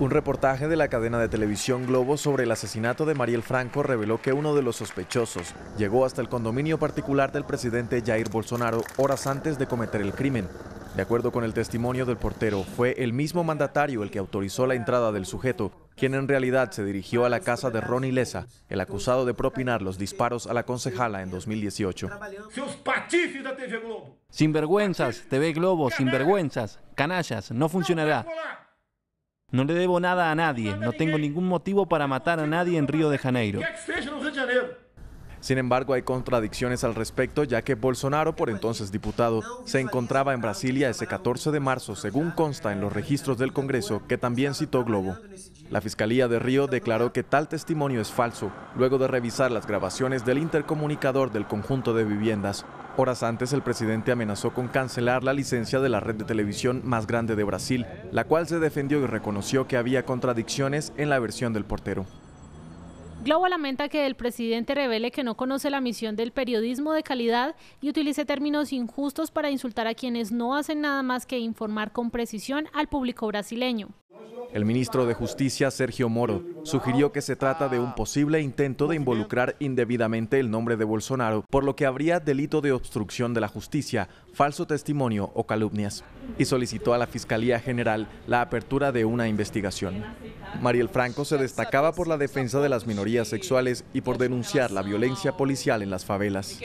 Un reportaje de la cadena de televisión Globo sobre el asesinato de Mariel Franco reveló que uno de los sospechosos llegó hasta el condominio particular del presidente Jair Bolsonaro horas antes de cometer el crimen. De acuerdo con el testimonio del portero, fue el mismo mandatario el que autorizó la entrada del sujeto, quien en realidad se dirigió a la casa de Ronnie Lesa, el acusado de propinar los disparos a la concejala en 2018. Sinvergüenzas, TV Globo, sinvergüenzas, canallas, no funcionará. No le debo nada a nadie, no tengo ningún motivo para matar a nadie en Río de Janeiro. Sin embargo, hay contradicciones al respecto, ya que Bolsonaro, por entonces diputado, se encontraba en Brasilia ese 14 de marzo, según consta en los registros del Congreso, que también citó Globo. La Fiscalía de Río declaró que tal testimonio es falso, luego de revisar las grabaciones del intercomunicador del conjunto de viviendas. Horas antes, el presidente amenazó con cancelar la licencia de la red de televisión más grande de Brasil, la cual se defendió y reconoció que había contradicciones en la versión del portero. Globo lamenta que el presidente revele que no conoce la misión del periodismo de calidad y utilice términos injustos para insultar a quienes no hacen nada más que informar con precisión al público brasileño. El ministro de Justicia, Sergio Moro, sugirió que se trata de un posible intento de involucrar indebidamente el nombre de Bolsonaro, por lo que habría delito de obstrucción de la justicia, falso testimonio o calumnias, y solicitó a la Fiscalía General la apertura de una investigación. Mariel Franco se destacaba por la defensa de las minorías sexuales y por denunciar la violencia policial en las favelas.